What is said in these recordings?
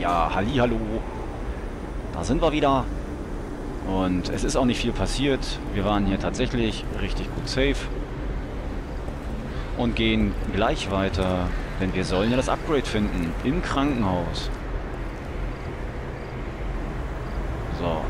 Ja, hallo. Da sind wir wieder. Und es ist auch nicht viel passiert. Wir waren hier tatsächlich richtig gut safe. Und gehen gleich weiter, denn wir sollen ja das Upgrade finden. Im Krankenhaus. So.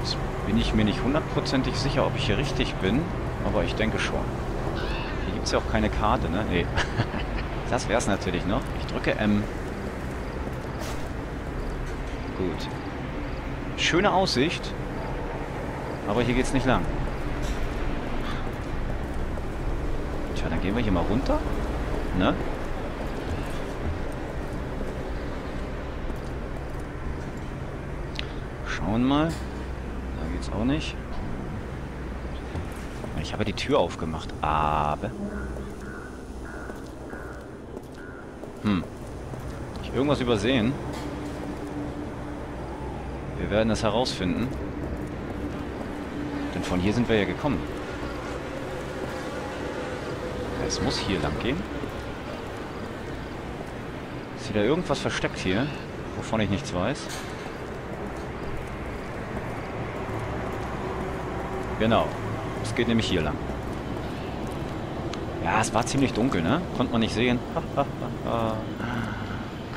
Jetzt bin ich mir nicht hundertprozentig sicher, ob ich hier richtig bin. Aber ich denke schon. Hier gibt es ja auch keine Karte, ne? Nee. das wäre es natürlich noch. Ich drücke M. Gut. Schöne Aussicht. Aber hier geht's nicht lang. Tja, dann gehen wir hier mal runter. Ne? Schauen mal. Da geht's auch nicht. Ich habe die Tür aufgemacht, aber... Hm. Ich irgendwas übersehen? Wir werden es herausfinden. Denn von hier sind wir ja gekommen. Es muss hier lang gehen. Ist wieder irgendwas versteckt hier, wovon ich nichts weiß? Genau. Es geht nämlich hier lang. Ja, es war ziemlich dunkel, ne? Konnte man nicht sehen.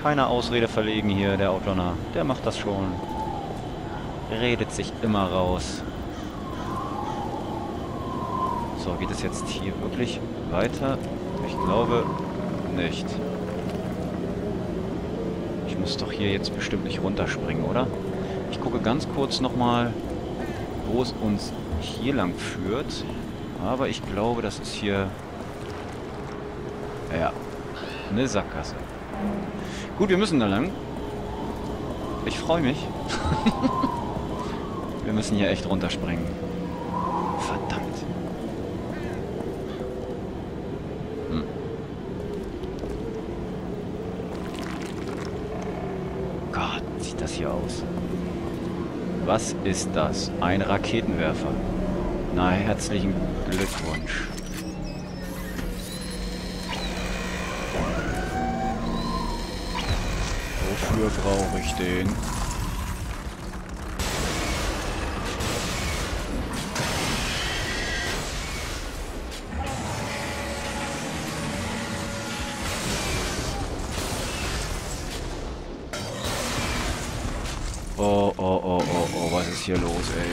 Keine Ausrede verlegen hier, der Outrunner. Der macht das schon. Redet sich immer raus. So, geht es jetzt hier wirklich weiter? Ich glaube nicht. Ich muss doch hier jetzt bestimmt nicht runterspringen, oder? Ich gucke ganz kurz nochmal, wo es uns hier lang führt. Aber ich glaube, das ist hier... Ja, eine Sackgasse. Gut, wir müssen da lang. Ich freue mich. wir müssen hier echt runterspringen. Verdammt. Hm. Gott, sieht das hier aus. Was ist das? Ein Raketenwerfer. Na, herzlichen Glückwunsch. Wofür brauche ich den?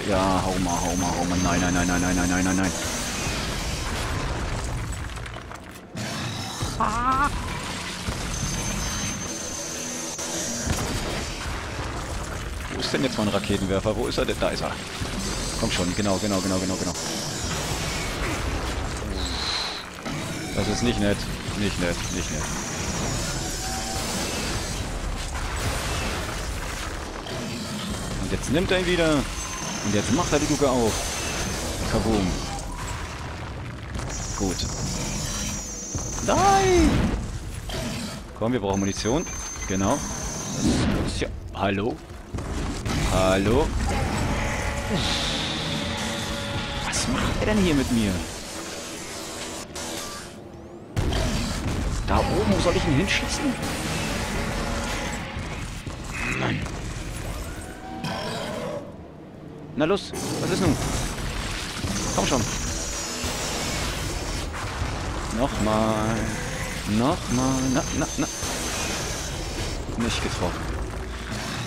Ja, hau mal, hau mal, hau mal. Nein, nein, nein, nein, nein, nein, nein, nein, nein. Wo ist denn jetzt mein Raketenwerfer? Wo ist er denn? Da ist er. Komm schon, genau, genau, genau, genau, genau. Das ist nicht nett. Nicht nett, nicht nett. Und jetzt nimmt er ihn wieder. Und jetzt macht er die Luke auf. Kaboom. Gut. Nein! Komm, wir brauchen Munition. Genau. Ja... Hallo? Hallo? Was macht er denn hier mit mir? Da oben, wo soll ich ihn hinschießen? Mann. Na los, was ist nun? Komm schon. Nochmal. Nochmal. Na, na, na. Nicht getroffen.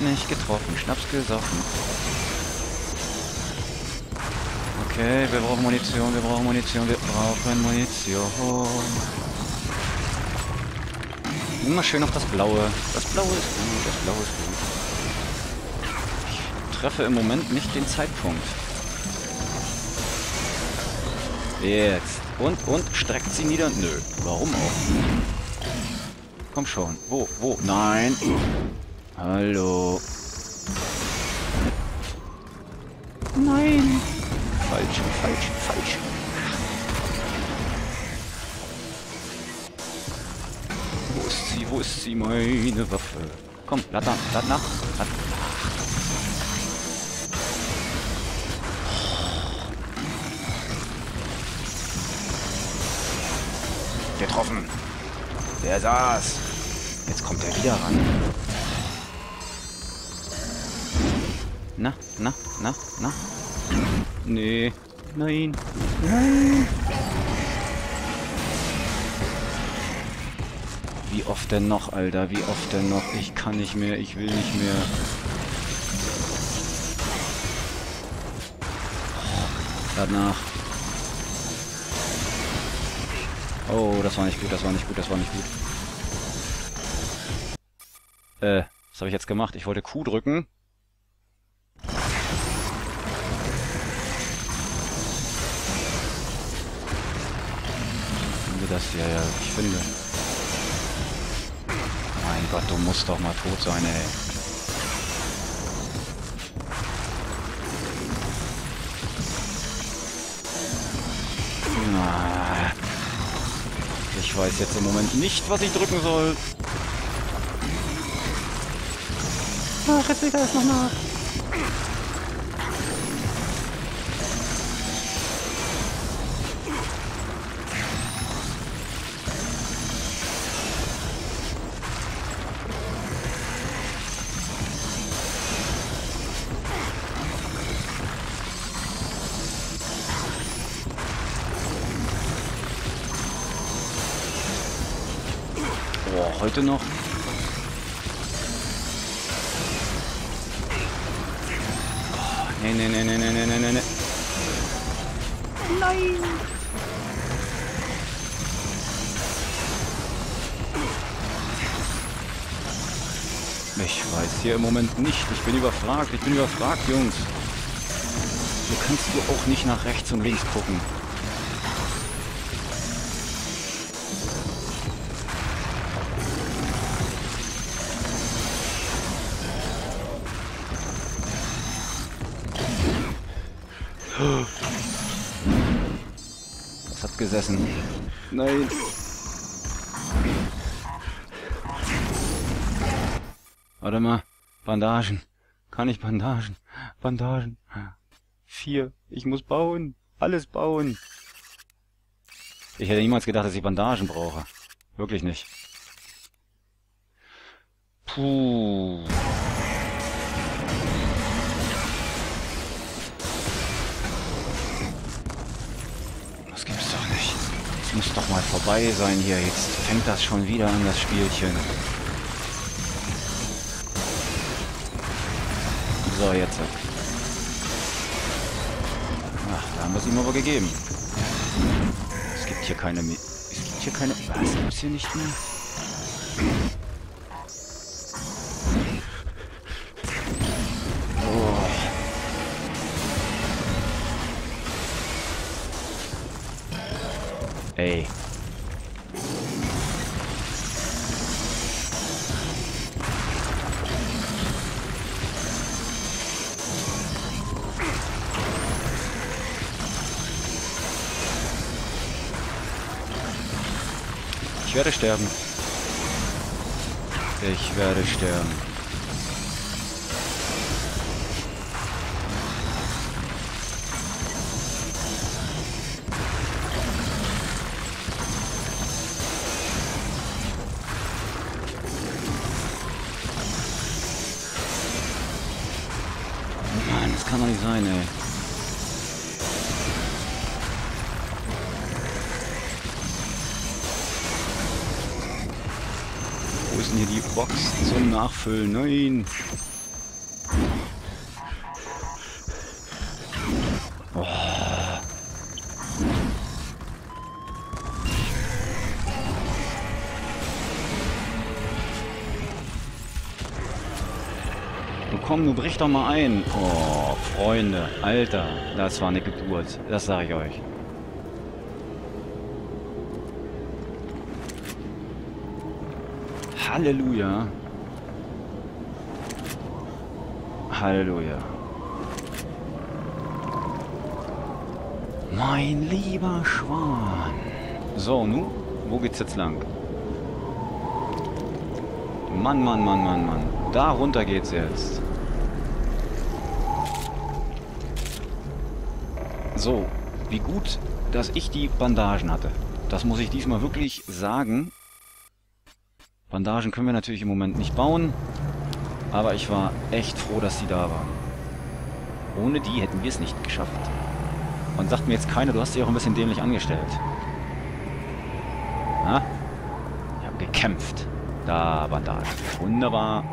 Nicht getroffen. Schnaps gesoffen. Okay, wir brauchen Munition, wir brauchen Munition, wir brauchen Munition. Immer schön auf das Blaue. Das Blaue ist gut, das Blaue ist gut. Ich treffe im Moment nicht den Zeitpunkt. Jetzt. Und, und, streckt sie nieder? Nö. Warum auch? Komm schon. Wo, wo? Nein. Hallo. Nein. Falsch, falsch, falsch. Wo ist sie? Wo ist sie? Meine Waffe. Komm, lad nach, lad nach. Lad. Getroffen. Der saß. Jetzt kommt er wieder ran. Na, na, na, na. Nee. Nein. Nein. Wie oft denn noch, Alter? Wie oft denn noch? Ich kann nicht mehr. Ich will nicht mehr. Danach. Oh, das war nicht gut, das war nicht gut, das war nicht gut. Äh, was habe ich jetzt gemacht? Ich wollte Q drücken. Finde das ja, ja, ich finde. Mein Gott, du musst doch mal tot sein, ey. Ah. Ich weiß jetzt im Moment nicht, was ich drücken soll. Ach, jetzt liegt alles noch nach. Heute noch. Oh, nee, nee, nee, nee, nee, nee, nee, nee. Nein! Ich weiß hier im Moment nicht. Ich bin überfragt. Ich bin überfragt, Jungs. Du kannst du auch nicht nach rechts und links gucken. Gesessen. Nein. Warte mal. Bandagen. Kann ich Bandagen? Bandagen. Vier. Ich muss bauen. Alles bauen. Ich hätte niemals gedacht, dass ich Bandagen brauche. Wirklich nicht. Puh. Es muss doch mal vorbei sein hier. Jetzt fängt das schon wieder an, das Spielchen. So, jetzt. Ach, da haben wir es ihm aber gegeben. Es gibt hier keine... Es gibt hier keine... Was? Gibt's hier nicht mehr? Ey. Ich werde sterben. Ich werde sterben. Denn hier die Box zum Nachfüllen? Nein. Oh. Komm, du brich doch mal ein. Oh, Freunde. Alter, das war eine Geburt. Das sage ich euch. Halleluja. Halleluja. Mein lieber Schwan. So, nu, wo geht's jetzt lang? Mann, Mann, Mann, Mann, Mann. Da runter geht's jetzt. So, wie gut, dass ich die Bandagen hatte. Das muss ich diesmal wirklich sagen. Bandagen können wir natürlich im Moment nicht bauen, aber ich war echt froh, dass sie da waren. Ohne die hätten wir es nicht geschafft. Und sagt mir jetzt keiner, du hast dich auch ein bisschen dämlich angestellt. Na? Wir haben gekämpft. Da, Bandage. Wunderbar.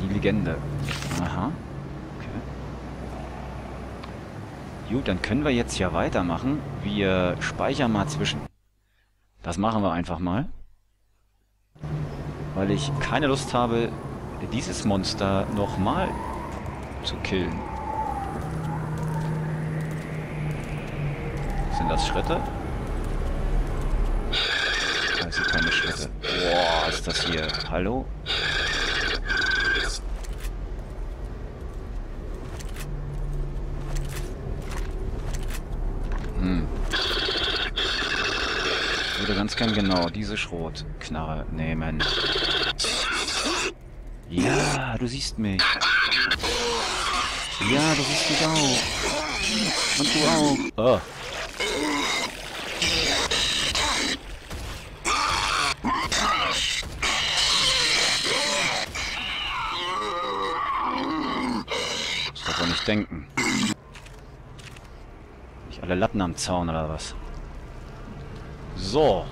Die Legende. Aha. Okay. Gut, dann können wir jetzt ja weitermachen. Wir speichern mal zwischen. Das machen wir einfach mal. Weil ich keine Lust habe, dieses Monster nochmal zu killen. Sind das Schritte? Also keine Schritte. Boah, ist das hier... Hallo? Hm. Gern genau diese Schrotknarre nehmen. Ja, du siehst mich. Ja, du siehst mich auch. Und du auch. Oh. Das darf man nicht denken. Nicht alle Latten am Zaun oder was? So.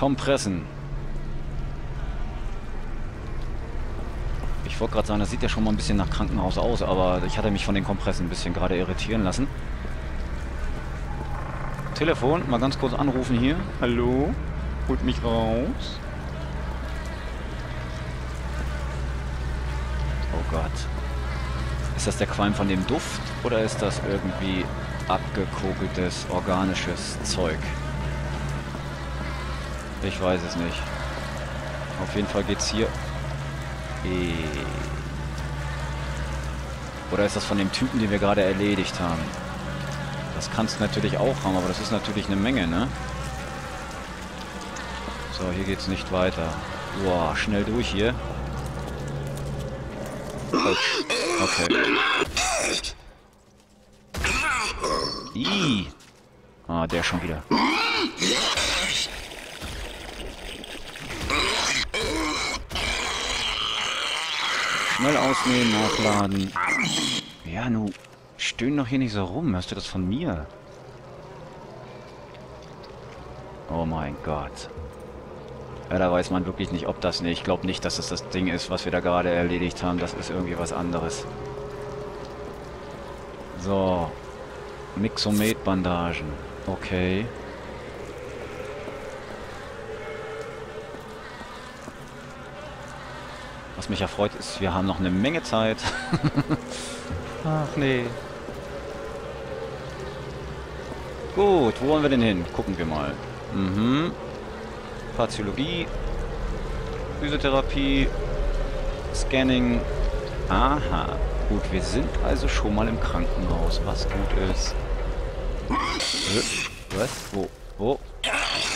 Kompressen. Ich wollte gerade sagen, das sieht ja schon mal ein bisschen nach Krankenhaus aus, aber ich hatte mich von den Kompressen ein bisschen gerade irritieren lassen. Telefon, mal ganz kurz anrufen hier. Hallo? Holt mich raus. Oh Gott. Ist das der Qualm von dem Duft oder ist das irgendwie abgekokeltes organisches Zeug? Ich weiß es nicht. Auf jeden Fall geht's hier E. Oder ist das von dem Typen, den wir gerade erledigt haben? Das kannst du natürlich auch haben, aber das ist natürlich eine Menge, ne? So, hier geht's nicht weiter. Boah, schnell durch hier. Okay. I. Ah, der schon wieder. Schnell ausnehmen, nachladen. Ja, nu, stöhn doch hier nicht so rum. Hörst du das von mir? Oh mein Gott. Ja, da weiß man wirklich nicht, ob das nicht. Ich glaube nicht, dass es das Ding ist, was wir da gerade erledigt haben. Das ist irgendwie was anderes. So. Mixomet-Bandagen. Okay. Mich erfreut ist, wir haben noch eine Menge Zeit. Ach nee. Gut, wo wollen wir denn hin? Gucken wir mal. Mhm. Pathiologie. Physiotherapie. Scanning. Aha. Gut, wir sind also schon mal im Krankenhaus, was gut ist. Äh, was? Wo? Wo?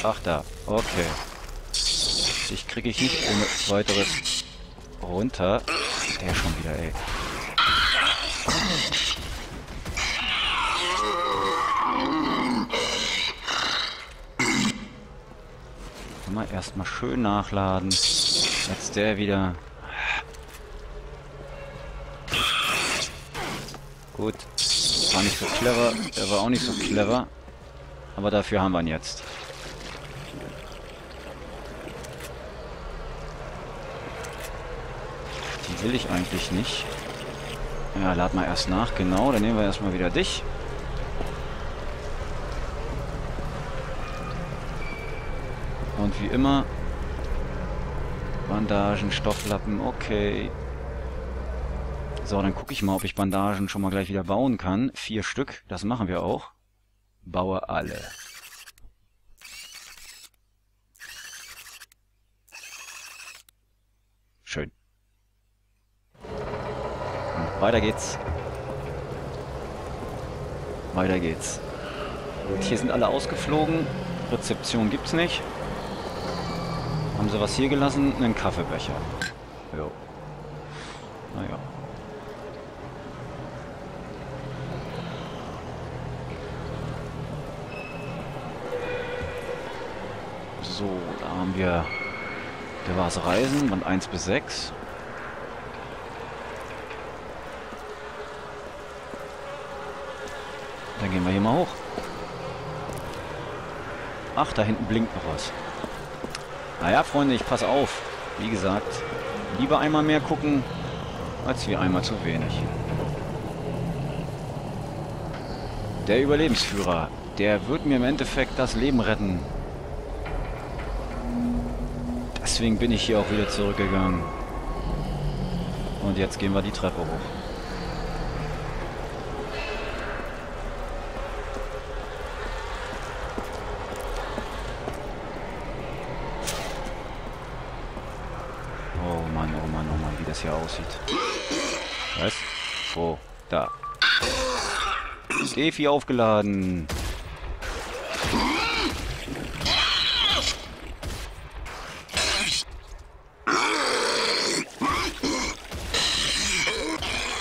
Ach da. Okay. Ich kriege ich nicht ohne weiteres runter. Der schon wieder, ey. Mal erstmal schön nachladen. Jetzt der wieder. Gut. War nicht so clever. Der war auch nicht so clever. Aber dafür haben wir ihn jetzt. Will ich eigentlich nicht. Ja, lad mal erst nach. Genau, dann nehmen wir erstmal wieder dich. Und wie immer, Bandagen, Stofflappen, okay. So, dann gucke ich mal, ob ich Bandagen schon mal gleich wieder bauen kann. Vier Stück, das machen wir auch. Baue alle. Schön. Weiter geht's. Weiter geht's. Und hier sind alle ausgeflogen. Rezeption gibt's nicht. Haben sie was hier gelassen? Einen Kaffeebecher. Jo. Naja. So, da haben wir Da war es Reisen, Band 1 bis 6. Dann gehen wir hier mal hoch. Ach, da hinten blinkt noch was. Naja, Freunde, ich passe auf. Wie gesagt, lieber einmal mehr gucken, als wie einmal zu wenig. Der Überlebensführer, der wird mir im Endeffekt das Leben retten. Deswegen bin ich hier auch wieder zurückgegangen. Und jetzt gehen wir die Treppe hoch. Oh Mann, oh Mann, oh Mann, wie das hier aussieht. Was? Wo? Da. Defi aufgeladen.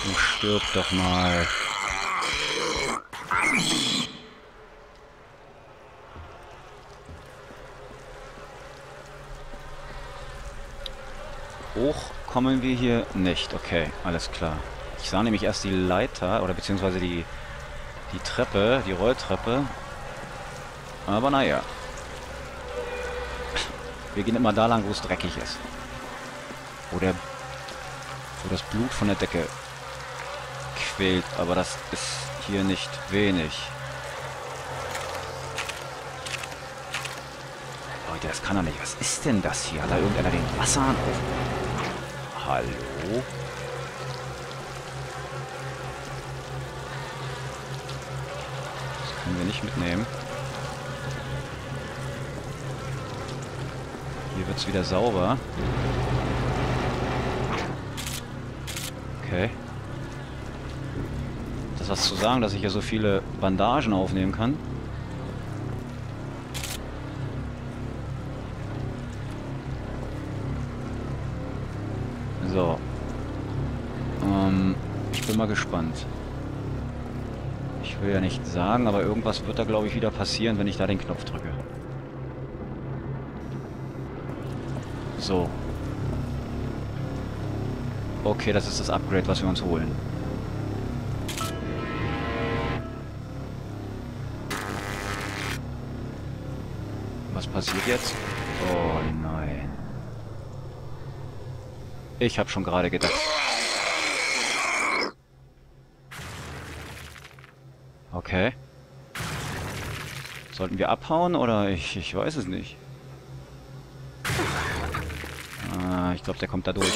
Du stirb doch mal. Hoch kommen wir hier nicht. Okay, alles klar. Ich sah nämlich erst die Leiter, oder beziehungsweise die, die Treppe, die Rolltreppe. Aber naja. Wir gehen immer da lang, wo es dreckig ist. Wo der... Wo das Blut von der Decke quält. Aber das ist hier nicht wenig. Leute, das kann doch nicht. Was ist denn das hier? Hat da irgendeiner den Wasserhahn auf? Hallo? Das können wir nicht mitnehmen. Hier wird es wieder sauber. Okay. Das was zu sagen, dass ich hier so viele Bandagen aufnehmen kann. Will ja nicht sagen, aber irgendwas wird da, glaube ich, wieder passieren, wenn ich da den Knopf drücke. So. Okay, das ist das Upgrade, was wir uns holen. Was passiert jetzt? Oh nein. Ich habe schon gerade gedacht. Okay. Sollten wir abhauen oder ich, ich weiß es nicht. Ah, ich glaube, der kommt da durch.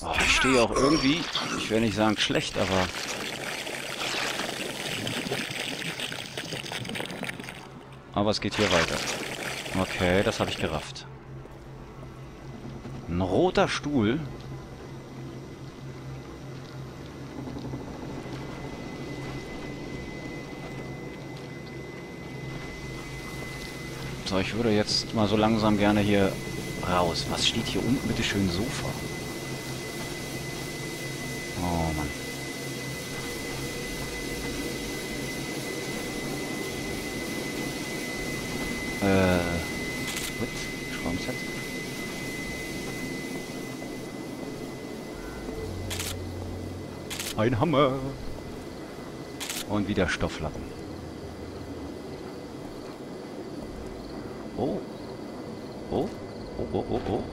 Oh, ich stehe auch irgendwie, ich will nicht sagen schlecht, aber... Aber es geht hier weiter. Okay, das habe ich gerafft. Ein roter Stuhl. So, ich würde jetzt mal so langsam gerne hier raus. Was steht hier unten? Bitte schön Sofa. Oh Mann. Äh. What? Schraubset? Ein Hammer. Und wieder Stofflappen. Oh. Oh. Oh, oh, oh, oh.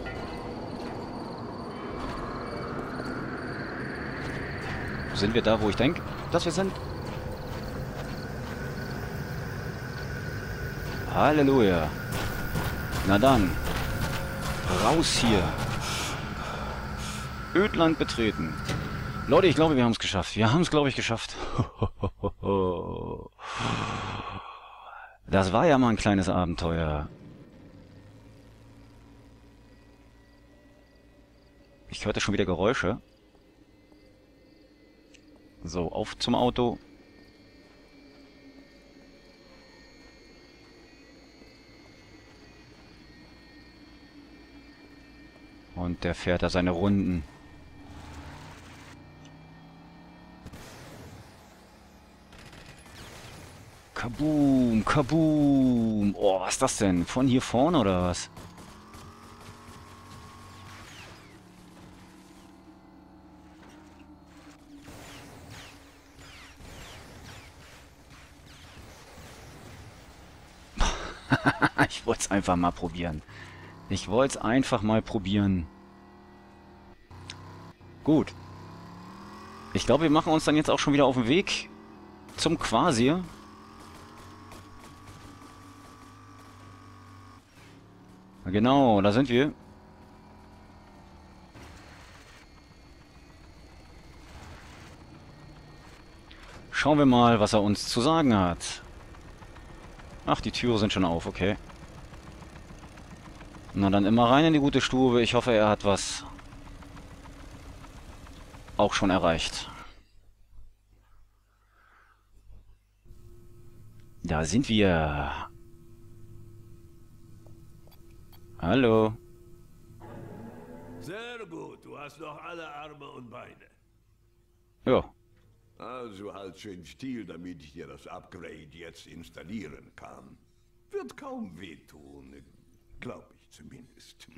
Sind wir da, wo ich denke, dass wir sind? Halleluja. Na dann. Raus hier. Ödland betreten. Leute, ich glaube, wir haben es geschafft. Wir haben es, glaube ich, geschafft. Das war ja mal ein kleines Abenteuer. Ich hörte schon wieder Geräusche. So, auf zum Auto. Und der fährt da seine Runden. Kaboom, kaboom. Oh, was ist das denn? Von hier vorne oder was? ich wollte es einfach mal probieren. Ich wollte es einfach mal probieren. Gut. Ich glaube, wir machen uns dann jetzt auch schon wieder auf den Weg zum Quasir. Genau, da sind wir. Schauen wir mal, was er uns zu sagen hat. Ach, die Türe sind schon auf, okay. Na dann immer rein in die gute Stube. Ich hoffe, er hat was auch schon erreicht. Da sind wir. Hallo. Sehr gut, du hast noch alle Arme und Beine. Ja. Also halt schön still, damit ich dir das Upgrade jetzt installieren kann. Wird kaum wehtun, glaube ich zumindest.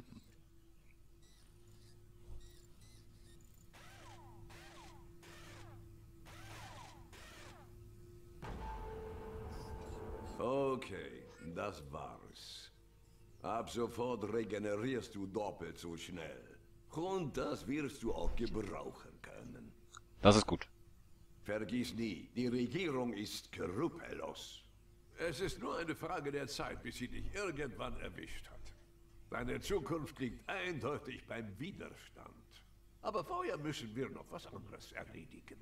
Okay, das war's. Ab sofort regenerierst du doppelt so schnell. Und das wirst du auch gebrauchen können. Das ist gut. Vergiss nie, die Regierung ist skrupellos. Es ist nur eine Frage der Zeit, bis sie dich irgendwann erwischt hat. Deine Zukunft liegt eindeutig beim Widerstand. Aber vorher müssen wir noch was anderes erledigen.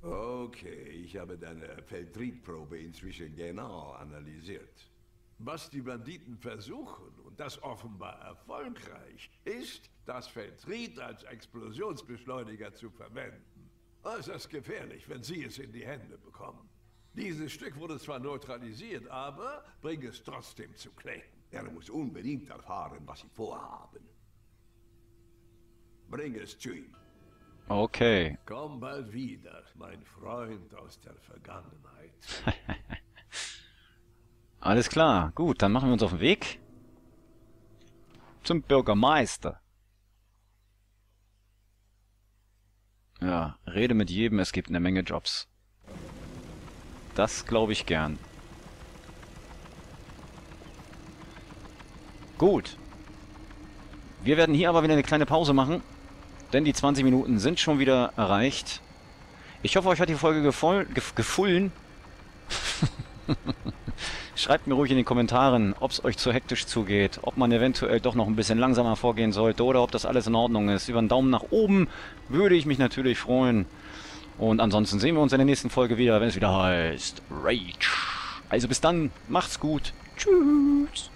Okay, ich habe deine Feldtriebprobe inzwischen genau analysiert. Was die Banditen versuchen, und das offenbar erfolgreich, ist, das Feldtrieb als Explosionsbeschleuniger zu verwenden. Äußerst gefährlich, wenn sie es in die Hände bekommen. Dieses Stück wurde zwar neutralisiert, aber bring es trotzdem zu Clayton. Er muss unbedingt erfahren, was sie vorhaben. Bring es zu ihm. Okay. Komm bald wieder, mein Freund aus der Vergangenheit. Alles klar. Gut, dann machen wir uns auf den Weg zum Bürgermeister. Ja, rede mit jedem, es gibt eine Menge Jobs. Das glaube ich gern. Gut. Wir werden hier aber wieder eine kleine Pause machen, denn die 20 Minuten sind schon wieder erreicht. Ich hoffe, euch hat die Folge gefallen. Schreibt mir ruhig in den Kommentaren, ob es euch zu hektisch zugeht, ob man eventuell doch noch ein bisschen langsamer vorgehen sollte oder ob das alles in Ordnung ist. Über einen Daumen nach oben würde ich mich natürlich freuen. Und ansonsten sehen wir uns in der nächsten Folge wieder, wenn es wieder heißt Rage. Also bis dann, macht's gut. Tschüss.